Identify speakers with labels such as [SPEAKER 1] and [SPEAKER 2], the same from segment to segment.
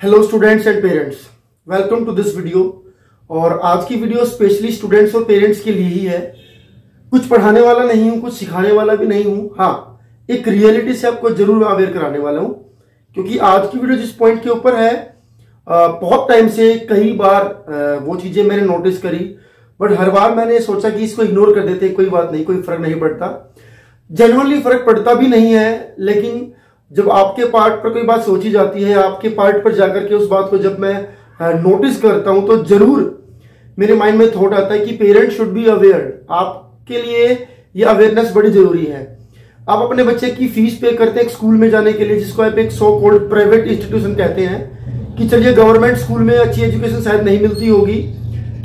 [SPEAKER 1] Hello students and parents welcome to this video और आज की वीडियो स्पेशली स्टूडेंट्स और पेरेंट्स के लिए ही है। कुछ पढ़ाने वाला नहीं हूँ, कुछ सिखाने वाला भी नहीं हूँ। हाँ एक रियलिटी से आपको ज़रूर अवेयर कराने वाला हूँ। क्योंकि आज की वीडियो जिस पॉइंट के ऊपर है बहुत टाइम से कई बार वो चीज़ें मैंने नोटिस करी। बट हर बार मैंने सोचा कि इसको इग्नोर कर देते कोई बात नहीं, कोई फ़र्क नहीं पड़ता। जनरली फ़र्क पड़ता भी नहीं है, लेकिन जब आपके पार्ट पर कोई बात सोची जाती है, आपके पार्ट पर जाकर के उस बात को जब मैं नोटिस करता हूँ तो ज़रूर मेरे माइंड में थॉट आता है कि पेरेंट शुड बी अवेयर आपके लिए ये अवेयरनेस बड़ी ज़रूरी है। आप अपने बच्चे की फ़ीस पे करते हैं स्कूल में जाने के लिए, जिसको आप एक सो कोल्ड प्राइवेट इंस्टीट्यूशन कहते हैं, कि चलिए गवर्नमेंट स्कूल में अच्छी एजुकेशन शायद नहीं मिलती होगी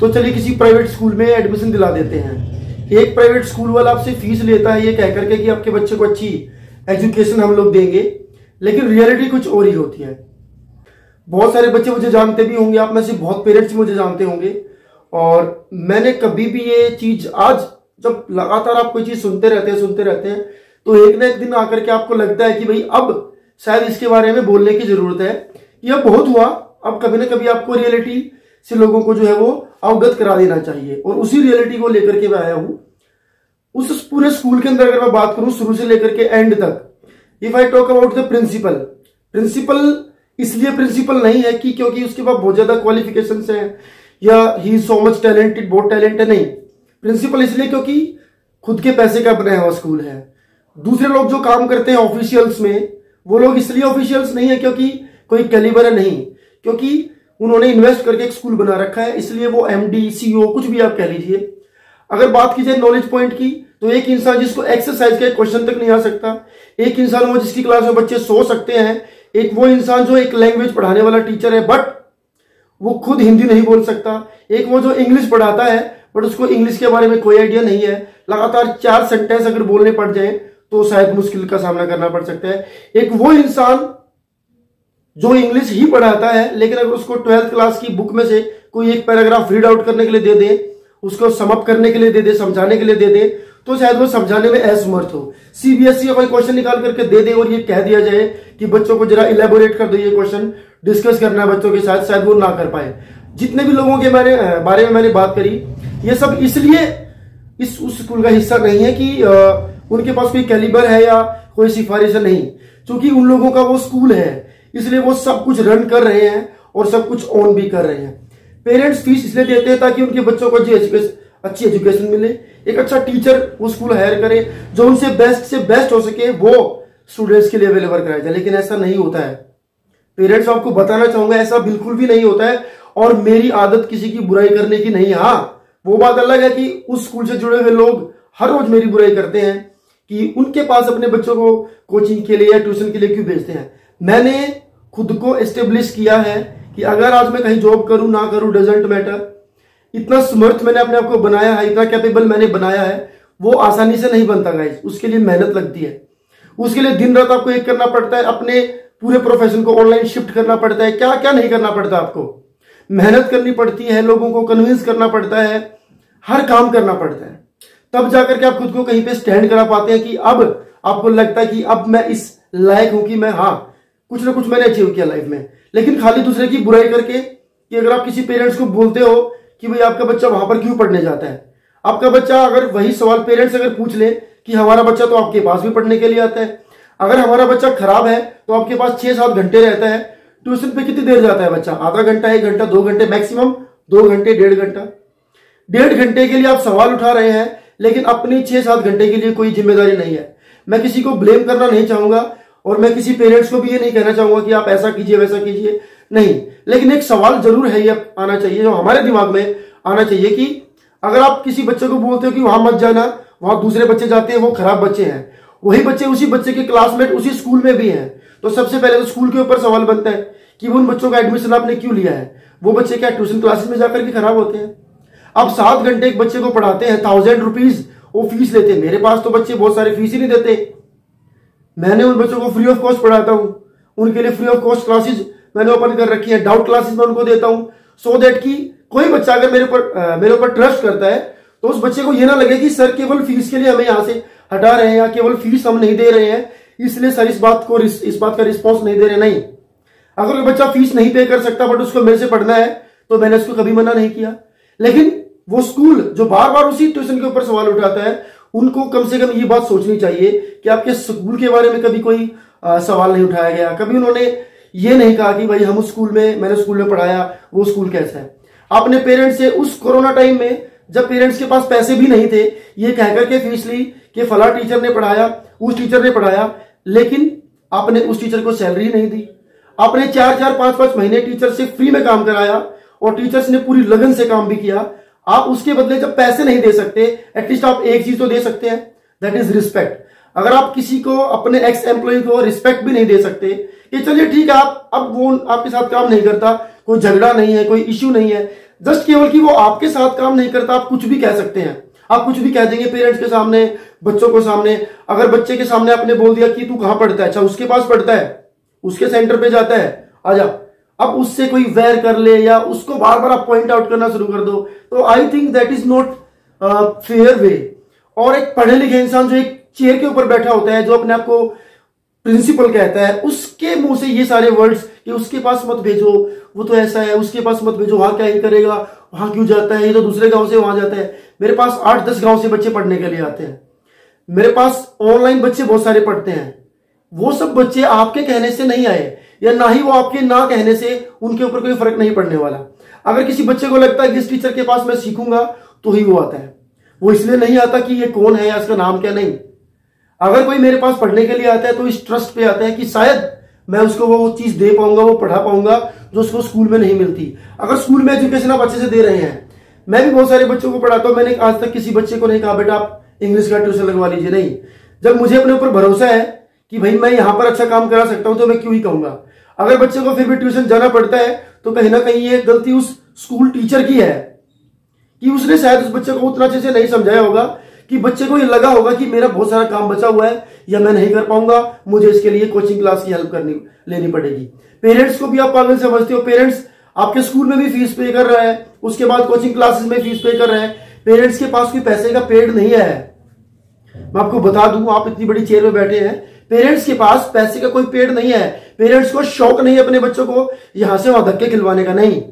[SPEAKER 1] तो चलिए किसी प्राइवेट स्कूल में एडमिशन दिला देते हैं। एक प्राइवेट स्कूल वाला आपसे फ़ीस लेता है, ये कह करके कि आपके बच्चे को अच्छी एजुकेशन हम लोग देंगे, लेकिन रियलिटी कुछ और ही होती है। बहुत सारे बच्चे मुझे जानते भी होंगे, आप में से बहुत पेरेंट्स मुझे जानते होंगे, और मैंने कभी भी ये चीज़ आज जब लगातार आप कोई चीज़ सुनते रहते हैं, सुनते रहते हैं तो एक ना एक दिन आकर के आपको लगता है कि भाई, अब शायद इसके बारे में बोलने की ज़रूरत है। यह बहुत हुआ, अब कभी ना कभी आपको रियलिटी से लोगों को जो है वो अवगत करा देना चाहिए, और उसी रियलिटी को लेकर के मैं आया हूँ। उस पूरे स्कूल के अंदर अगर मैं बात करूँ, शुरू से लेकर के एंड तक if I talk about the principal principal इसलिए प्रिंसिपल नहीं है कि क्योंकि उसके पास बहुत ज़्यादा क्वालिफिकेशन है, या ही सो मच टैलेंटेड बहुत टैलेंट है नहीं। प्रिंसिपल इसलिए क्योंकि खुद के पैसे का बनाया हुआ स्कूल है। दूसरे लोग जो काम करते हैं ऑफिशियल्स में, वो लोग इसलिए ऑफिशियल्स नहीं है क्योंकि कोई कैलिबर है नहीं, क्योंकि उन्होंने इन्वेस्ट करके एक स्कूल बना रखा है, इसलिए वो एमडी सीईओ कुछ भी आप कह लीजिए। अगर बात की जाए नॉलेज पॉइंट की तो एक इंसान जिसको एक्सरसाइज का क्वेश्चन तक नहीं आ सकता, एक इंसान वो जिसकी क्लास में बच्चे सो सकते हैं, एक वो इंसान जो एक लैंग्वेज पढ़ाने वाला टीचर है बट वो खुद हिंदी नहीं बोल सकता, एक वो जो इंग्लिश पढ़ाता है बट उसको इंग्लिश के बारे में कोई आइडिया नहीं है, लगातार चार सेंटेंस अगर बोलने पड़ जाए तो शायद मुश्किल का सामना करना पड़ सकता है। एक वो इंसान जो इंग्लिश ही पढ़ाता है, लेकिन अगर उसको ट्वेल्थ क्लास की बुक में से कोई एक पैराग्राफ रीड आउट करने के लिए दे दे उसको समअप करने के लिए दे दे समझाने के लिए दे दे तो शायद वो समझाने में असमर्थ हो। सीबीएसई का कोई क्वेश्चन निकाल करके दे दे और ये कह दिया जाए कि बच्चों को जरा इलेबोरेट कर दो ये क्वेश्चन डिस्कस करना है बच्चों के साथ शायद वो ना कर पाए। जितने भी लोगों के बारे बारे में मैंने बात करी ये सब इसलिए इस उस स्कूल का हिस्सा नहीं है कि आ, उनके पास कोई कैलिबर है या कोई सिफारिश नहीं। क्योंकि उन लोगों का वो स्कूल है इसलिए वो सब कुछ रन कर रहे हैं और सब कुछ ऑन भी कर रहे हैं। पेरेंट्स फ़ीस इसलिए देते हैं ताकि उनके बच्चों को अच्छी एजुकेशन अच्छी एजुकेशन मिले। एक अच्छा टीचर वो स्कूल हायर करे, जो उनसे बेस्ट से बेस्ट हो सके, वो स्टूडेंट्स के लिए अवेलेबल कराया जाए। लेकिन ऐसा नहीं होता है। पेरेंट्स आपको बताना चाहूँगा, ऐसा बिल्कुल भी नहीं होता है। और मेरी आदत किसी की बुराई करने की नहीं हाँ। वो बात अलग है कि उस स्कूल से जुड़े हुए लोग हर रोज मेरी बुराई करते हैं कि उनके पास अपने बच्चों को कोचिंग के लिए या ट्यूशन के लिए क्यों भेजते हैं। मैंने खुद को एस्टेब्लिश किया है कि अगर आज मैं कहीं जॉब करूँ, ना करूँ डजेंट मैटर इतना समर्थ मैंने अपने आप को बनाया है, इतना कैपेबल मैंने बनाया है, वो आसानी से नहीं बनता गाइज़ उसके लिए मेहनत लगती है। उसके लिए दिन रात आपको एक करना पड़ता है, अपने पूरे प्रोफेशन को ऑनलाइन शिफ्ट करना पड़ता है। क्या क्या नहीं करना पड़ता आपको? मेहनत करनी पड़ती है, लोगों को कन्विंस करना पड़ता है, हर काम करना पड़ता है। तब जाकर के आप खुद को कहीं पे स्टैंड करा पाते हैं कि अब आपको लगता है कि अब मैं इस लायक हूँ कि मैं हाँ कुछ ना कुछ मैंने अचीव किया लाइफ में। लेकिन खाली दूसरे की बुराई करके कि अगर आप किसी पेरेंट्स को बोलते हो कि भाई आपका बच्चा वहाँ पर क्यों पढ़ने जाता है? आपका बच्चा अगर वही सवाल पेरेंट्स अगर पूछ ले कि हमारा बच्चा तो आपके पास भी पढ़ने के लिए आता है। अगर हमारा बच्चा खराब है तो आपके पास छह सात घंटे रहता है ट्यूशन पे कितनी देर जाता है बच्चा? आधा घंटा, एक घंटा, दो घंटे मैक्सिमम दो घंटे, डेढ़ घंटा। डेढ़ घंटे के लिए आप सवाल उठा रहे हैं, लेकिन अपनी छह सात घंटे के लिए कोई ज़िम्मेदारी नहीं है। मैं किसी को ब्लेम करना नहीं चाहूँगा और मैं किसी पेरेंट्स को भी ये नहीं कहना चाहूँगा कि आप ऐसा कीजिए, वैसा कीजिए। नहीं, लेकिन एक सवाल ज़रूर है ये आना चाहिए, जो हमारे दिमाग में आना चाहिए कि अगर आप किसी बच्चे को बोलते हो कि वहाँ मत जाना, वहाँ दूसरे बच्चे जाते हैं, वो खराब बच्चे हैं। वही बच्चे उसी बच्चे के क्लासमेट उसी स्कूल में भी हैं। तो सबसे पहले तो स्कूल के ऊपर सवाल बनता है कि उन बच्चों का एडमिशन आपने क्यों लिया है? वो बच्चे क्या ट्यूशन क्लासेस में जाकर के खराब होते हैं? आप सात घंटे एक बच्चे को पढ़ाते हैं थाउज़ेंड रुपीज़ वो फ़ीस लेते हैं। मेरे पास तो बच्चे बहुत सारे फ़ीस ही नहीं देते। मैंने उन बच्चों को फ्री ऑफ़ कॉस्ट पढ़ाता हूँ। उनके लिए फ्री ऑफ़ कॉस्ट क्लासेज मैंने ओपन कर रखी है। डाउट क्लासेस में उनको देता हूँ। सो दैट की कोई बच्चा अगर मेरे ऊपर मेरे ऊपर ट्रस्ट करता है तो उस बच्चे को यह ना लगे कि सर केवल फ़ीस के लिए हमें यहाँ से हटा रहे हैं या केवल फ़ीस हम नहीं दे रहे हैं। इसलिए सर इस बात को इस बात का रिस्पॉन्स नहीं दे रहे, नहीं। अगर कोई बच्चा फ़ीस नहीं पे कर सकता बट उसको मेरे से पढ़ना है तो मैंने उसको कभी मना नहीं किया। लेकिन वो स्कूल जो बार बार उसी ट्यूशन के ऊपर सवाल उठाता है उनको कम से कम ये बात सोचनी चाहिए कि आपके स्कूल के बारे में कभी कोई आ, सवाल नहीं उठाया गया। कभी उन्होंने ये नहीं कहा कि भाई हम उस स्कूल में मैंने स्कूल में पढ़ाया वो स्कूल कैसा है। अपने पेरेंट्स से उस कोरोना टाइम में जब पेरेंट्स के पास पैसे भी नहीं थे ये कहकर के फ़ीस ली कि फला टीचर ने पढ़ाया उस टीचर ने पढ़ाया लेकिन आपने उस टीचर को सैलरी नहीं दी। आपने चार चार पाँच पाँच महीने टीचर से फ्री में काम कराया और टीचर्स ने पूरी लगन से काम भी किया। आप उसके बदले जब पैसे नहीं दे सकते एटलीस्ट आप एक चीज़ तो दे सकते हैं दैट इज़ रिस्पेक्ट अगर आप किसी को, अपने एक्स एम्प्लॉय को रिस्पेक्ट भी नहीं दे सकते, कि चलिए ठीक है, आप, अब वो आपके साथ काम नहीं करता, कोई झगड़ा नहीं है, कोई इश्यू नहीं है जस्ट केवल कि वो आपके साथ काम नहीं करता, आप कुछ भी कह सकते हैं। आप कुछ भी कह देंगे पेरेंट्स के सामने, बच्चों के सामने, अगर बच्चे के सामने आपने बोल दिया कि तू कहाँ पढ़ता है? अच्छा उसके पास पढ़ता है, उसके सेंटर पे जाता है आजा अब उससे कोई वेयर कर ले या उसको बार बार आप पॉइंट आउट करना शुरू कर दो। तो I think that is not fair way और एक पढ़े लिखे इंसान जो एक चेयर के ऊपर बैठा होता है, जो अपने आप को प्रिंसिपल कहता है, उसके मुँह से ये सारे वर्ड्स कि उसके पास मत भेजो, वो तो ऐसा है, उसके पास मत भेजो, वहाँ क्या ही करेगा, वहाँ क्यों जाता है, ये तो दूसरे गाँव से, वहाँ जाता है। मेरे पास आठ दस गाँव से बच्चे पढ़ने के लिए आते हैं। मेरे पास ऑनलाइन बच्चे बहुत सारे पढ़ते हैं। वो सब बच्चे आपके कहने से नहीं आए। या ना ही वो आपके ना कहने से उनके ऊपर कोई फ़र्क नहीं पड़ने वाला। अगर किसी बच्चे को लगता है कि इस टीचर के पास मैं सीखूँगा तो ही वो आता है। वो इसलिए नहीं आता कि ये कौन है या इसका नाम क्या, नहीं। अगर कोई मेरे पास पढ़ने के लिए आता है तो इस ट्रस्ट पे आता है कि शायद मैं उसको वो चीज़ दे पाऊँगा, वो पढ़ा पाऊँगा, जो उसको स्कूल में नहीं मिलती। अगर स्कूल में एजुकेशन आप अच्छे से दे रहे हैं, मैं भी बहुत सारे बच्चों को पढ़ाता हूँ, मैंने आज तक किसी बच्चे को नहीं कहा, बेटा, आप इंग्लिश का ट्यूशन लगवा लीजिए। नहीं। जब मुझे अपने ऊपर भरोसा है कि भाई मैं यहाँ पर अच्छा काम करा सकता हूँ तो मैं क्यों ही कहूँगा? अगर बच्चे को फिर भी ट्यूशन जाना पड़ता है तो कहीं ना कहीं ये गलती उस स्कूल टीचर की है। कि उसने शायद उस बच्चे को उतना अच्छे से नहीं समझाया होगा, कि बच्चे को ये लगा होगा कि मेरा बहुत सारा काम बचा हुआ है, या मैं नहीं कर पाऊँगा, मुझे इसके लिए कोचिंग क्लास की हेल्प करनी, लेनी पड़ेगी। पेरेंट्स को भी आप पागल समझते हो। पेरेंट्स आपके स्कूल में भी फ़ीस पे कर रहे हैं, उसके बाद कोचिंग क्लासेस में फ़ीस पे कर रहे हैं। पेरेंट्स के पास कोई पैसे का पेड़ नहीं है। मैं आपको बता दूँ, आप इतनी बड़ी चेयर में बैठे हैं। पेरेंट्स के पास पैसे का कोई पेड़ नहीं है। पेरेंट्स को शौक नहीं है अपने बच्चों को यहाँ से वहाँ धक्के खिलवाने का, नहीं।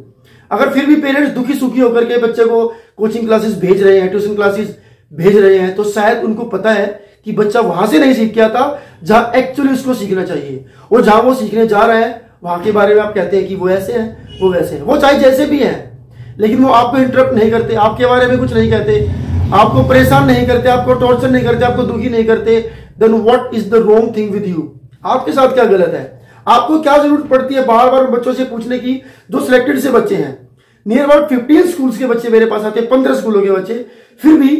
[SPEAKER 1] अगर फिर भी पेरेंट्स दुखी सुखी होकर के बच्चे को कोचिंग क्लासेस भेज रहे हैं ट्यूशन क्लासेस भेज रहे हैं तो शायद उनको पता है कि बच्चा वहाँ से नहीं सीख गया था, जहाँ एक्चुअली उसको सीखना चाहिए। और जहाँ वो सीखने जा रहा है, वहाँ के बारे में आप कहते हैं कि वो ऐसे हैं, वो वैसे हैं। वो चाहे जैसे भी हैं, लेकिन वो आपको इंटरप्ट नहीं करते, आपके बारे में कुछ नहीं कहते। आपको परेशान नहीं करते, आपको टॉर्चर नहीं करते, आपको दुखी नहीं करते then what is the wrong thing with you आपके साथ क्या गलत है? आपको क्या ज़रूरत पड़ती है बार बार बच्चों से पूछने की, जो सिलेक्टेड से बच्चे हैं? नियर अबाउट फिफ्टीन स्कूल्स के बच्चे मेरे पास आते हैं पंद्रह स्कूलों के बच्चे। फिर भी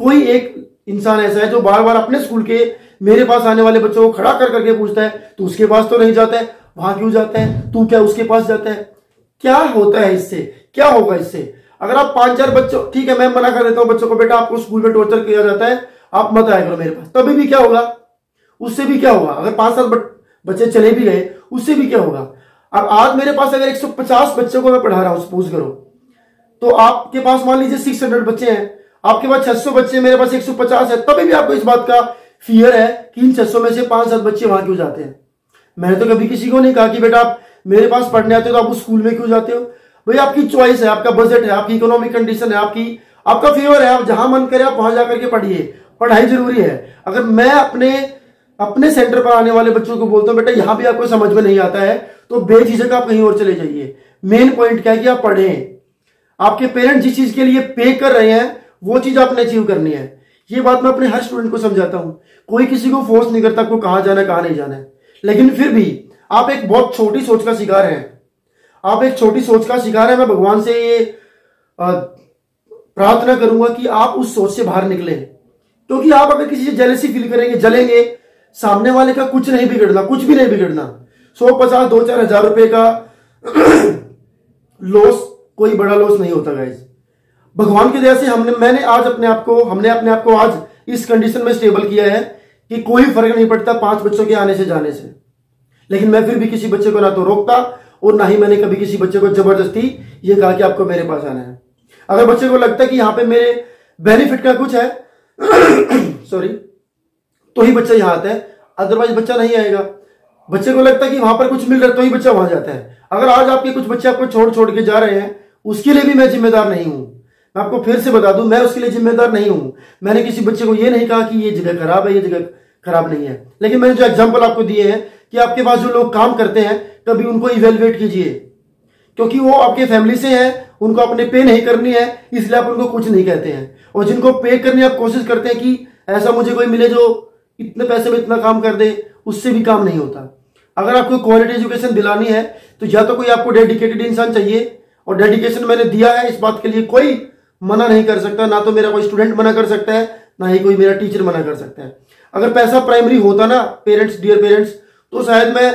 [SPEAKER 1] कोई एक इंसान ऐसा है जो बार बार अपने स्कूल के मेरे पास आने वाले बच्चों को खड़ा कर करके पूछता है तो उसके पास तो नहीं जाता है? वहाँ क्यों जाता है? तू क्या उसके पास जाता है? क्या होता है इससे? क्या होगा इससे? अगर आप पाँच चार बच्चों, ठीक है, मैं मना कर देता हूँ बच्चों को, बेटा आपको स्कूल में टॉर्चर किया जाता है, आप मत आया करो मेरे पास। तभी भी क्या होगा? उससे भी क्या होगा? अगर पाँच सात बच्चे चले भी गए, उससे भी क्या होगा? अब आज मेरे पास अगर 150 बच्चों को मैं पढ़ा रहा हूँ सपोज़ करो तो आपके पास मान लीजिए 600 बच्चे हैं, आपके पास 600 बच्चे, मेरे पास 150 है, तभी भी आपको इस बात का फियर है कि इन 600 में से पाँच सात बच्चे वहाँ क्यों जाते हैं। मैंने तो कभी किसी को नहीं कहा कि बेटा आप मेरे पास पढ़ने आते हो तो आप उस स्कूल में क्यों जाते हो? भाई, आपकी चॉइस है, आपका बजट है, आपकी इकोनॉमिक कंडीशन है, आपकी, आपका फेवर है, आप जहाँ मन करे आप वहाँ जाकर के पढ़िए। पढ़ाई ज़रूरी है। अगर मैं अपने अपने सेंटर पर आने वाले बच्चों को बोलता हूँ, बेटा, यहाँ भी आपको समझ में नहीं आता है तो बेझिझक आप कहीं और चले जाइए। मेन पॉइंट क्या है कि आप पढ़ें। आपके पेरेंट्स जिस चीज़ के लिए पे कर रहे हैं, वो चीज़ आपने अचीव करनी है। ये बात मैं अपने हर स्टूडेंट को समझाता हूँ। कोई किसी को फोर्स नहीं करता, आपको कहाँ जाना है, कहाँ नहीं जाना है। लेकिन फिर भी आप एक बहुत छोटी सोच का शिकार हैं। आप एक छोटी सोच का शिकार है, मैं भगवान से ये प्रार्थना करूँगा कि आप उस सोच से बाहर निकले। क्योंकि तो आप अगर किसी से जेलेसी फील करेंगे, जलेंगे, सामने वाले का कुछ नहीं बिगड़ना, कुछ भी नहीं बिगड़ना। सौ पचास, दो चार हज़ार रुपए का लॉस कोई बड़ा लॉस नहीं होता गाइज़ भगवान की दया से हमने, मैंने आज अपने आप को, हमने अपने आप को आज इस कंडीशन में स्टेबल किया है कि कोई फ़र्क नहीं पड़ता पाँच बच्चों के आने से जाने से। लेकिन मैं फिर भी किसी बच्चे को ना तो रोकता और ना ही मैंने कभी किसी बच्चे को ज़बरदस्ती ये कहा कि आपको मेरे पास आना है। अगर बच्चे को लगता है कि यहाँ पे मेरे बेनिफिट का कुछ है सॉरी तो ही बच्चा यहाँ आता है। अदरवाइज़ बच्चा नहीं आएगा। बच्चे को लगता है कि वहाँ पर कुछ मिल रहा है तो ही बच्चा वहाँ जाता है। अगर आज आपके कुछ बच्चे आपको छोड़ छोड़ के जा रहे हैं, उसके लिए भी मैं जिम्मेदार नहीं हूँ। मैं आपको फिर से बता दूँ, मैं उसके लिए जिम्मेदार नहीं हूँ। मैंने किसी बच्चे को यह नहीं कहा कि ये जगह खराब है, ये जगह खराब नहीं है। लेकिन मैंने जो एग्ज़ाम्पल आपको दिए हैं कि आपके पास जो लोग काम करते हैं, कभी उनको इवेलुएट कीजिए। क्योंकि वो आपके फैमिली से है, उनको अपने पे नहीं करनी है, इसलिए आप उनको कुछ नहीं कहते हैं। और जिनको पे करने आप कोशिश करते हैं कि ऐसा मुझे कोई मिले जो इतने पैसे में इतना काम कर दे, उससे भी काम नहीं होता। अगर आपको क्वालिटी एजुकेशन दिलानी है तो या तो कोई आपको डेडिकेटेड इंसान चाहिए, और डेडिकेशन मैंने दिया है, इस बात के लिए कोई मना नहीं कर सकता, ना तो मेरा कोई स्टूडेंट मना कर सकता है, ना ही कोई मेरा टीचर मना कर सकता है। अगर पैसा प्राइमरी होता ना, पेरेंट्स डियर पेरेंट्स तो शायद मैं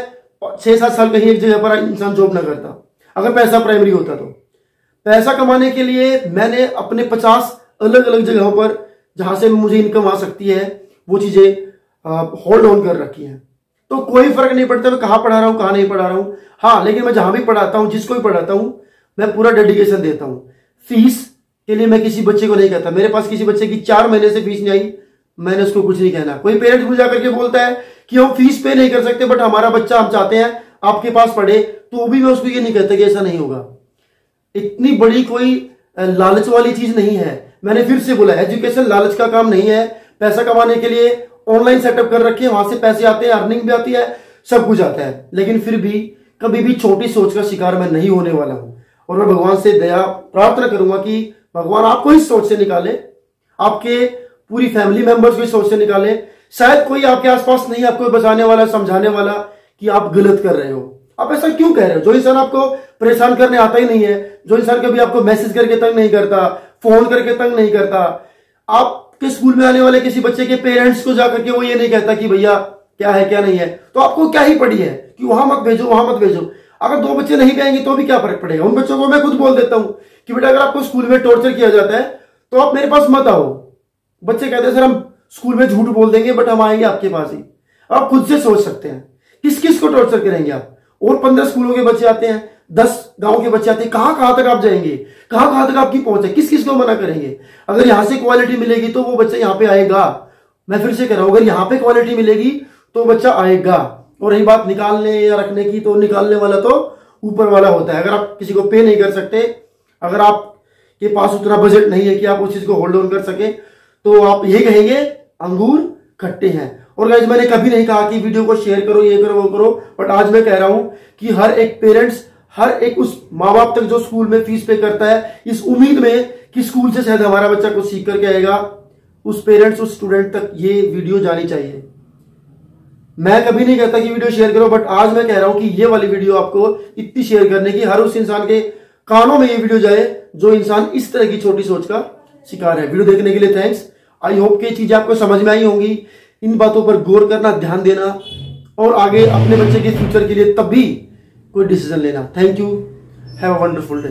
[SPEAKER 1] छह सात साल कहीं एक जगह पर इंसान जॉब ना करता, अगर पैसा प्राइमरी होता तो। पैसा कमाने के लिए मैंने अपने पचास अलग अलग जगहों पर, जहाँ से मुझे इनकम आ सकती है, वो चीज़ें होल्ड ऑन कर रखी है। तो कोई फ़र्क नहीं पड़ता, मैं कहाँ पढ़ा रहा हूँ, कहाँ नहीं पढ़ा रहा हूँ। हाँ लेकिन मैं जहाँ भी पढ़ाता हूँ, जिसको भी पढ़ाता हूँ, मैं पूरा डेडिकेशन देता हूँ। फ़ीस के लिए मैं किसी बच्चे को नहीं कहता। मेरे पास किसी बच्चे की चार महीने से फ़ीस नहीं आई मैंने उसको कुछ नहीं कहना। कोई पेरेंट्स मुझे जाकर के बोलता है कि हम फ़ीस पे नहीं कर सकते बट हमारा बच्चा हम चाहते हैं, आपके पास पढ़े तो भी मैं उसको ये नहीं कहता कि ऐसा नहीं होगा। इतनी बड़ी कोई लालच वाली चीज़ नहीं है। मैंने फिर से बोला एजुकेशन लालच का काम नहीं है। पैसा कमाने के लिए ऑनलाइन सेटअप कर रखे वहाँ से पैसे आते हैं अर्निंग भी आती है, सब कुछ आता है। लेकिन फिर भी, कभी भी छोटी सोच का शिकार मैं नहीं होने वाला हूँ। और मैं भगवान से दया प्रार्थना करूँगा कि भगवान आपको इस सोच से निकाले, आपके पूरी फैमिली मेंबर्स भी सोच से निकाले। शायद कोई आपके आसपास नहीं, आपको बचाने वाला, समझाने वाला कि आप गलत कर रहे हो। आप ऐसा क्यों कह रहे हो? जो इंसान आपको परेशान करने आता ही नहीं है, जो इंसान कभी आपको मैसेज करके तंग नहीं करता फ़ोन करके तंग नहीं करता आपके स्कूल में आने वाले किसी बच्चे के पेरेंट्स को जाकर के वो ये नहीं कहता कि भैया, क्या है, क्या नहीं है? तो आपको क्या ही पड़ी है कि वहाँ मत भेजो, वहाँ मत भेजो। अगर दो बच्चे नहीं गएँगे तो भी क्या फ़र्क पड़ेगा? उन बच्चों को मैं खुद बोल देता हूँ कि बेटा, अगर आपको स्कूल में टॉर्चर किया जाता है तो आप मेरे पास मत आओ। बच्चे कहते हैं, सर, हम स्कूल में झूठ बोल देंगे बट हम आएँगे आपके पास ही। आप खुद से सोच सकते हैं। किस किस को टॉर्चर करेंगे आप? और पंद्रह स्कूलों के बच्चे आते हैं, दस गाँव के बच्चे आते हैं, कहाँ कहाँ तक आप जाएँगे? कहाँ कहाँ तक आपकी पहुँच है? किस किस को मना करेंगे? अगर यहाँ से क्वालिटी मिलेगी तो वो बच्चा यहाँ पे आएगा। मैं फिर से कह रहा हूँ, अगर यहाँ पे क्वालिटी मिलेगी तो बच्चा आएगा। और रही बात निकालने या रखने की तो निकालने वाला तो ऊपर वाला होता है। अगर आप किसी को पे नहीं कर सकते, अगर आप के पास उतना बजट नहीं है कि आप उस चीज़ को होल्ड ऑन कर सके तो आप यही कहेंगे, अंगूर खट्टे हैं। और गाइज़ मैंने कभी नहीं कहा कि वीडियो को शेयर करो, ये करो, वो करो बट आज मैं कह रहा हूँ कि हर एक पेरेंट्स हर एक उस माँ बाप तक जो स्कूल में फ़ीस पे करता है, इस उम्मीद में कि स्कूल से शायद हमारा बच्चा कुछ सीख करके आएगा। उस पेरेंट्स उस स्टूडेंट तक ये वीडियो जानी चाहिए। मैं कभी नहीं कहता कि वीडियो शेयर करो बट आज मैं कह रहा हूँ कि ये वाली वीडियो आपको इतनी शेयर करने की, हर उस इंसान के कानों में ये वीडियो जाए, जो इंसान इस तरह की छोटी सोच का शिकार है। वीडियो देखने के लिए थैंक्स आई होप कि चीज़ें आपको समझ में आई होंगी। इन बातों पर गौर करना, ध्यान देना और आगे अपने बच्चे के फ्यूचर के लिए तब भी कोई डिसीज़न लेना। Thank you have a wonderful day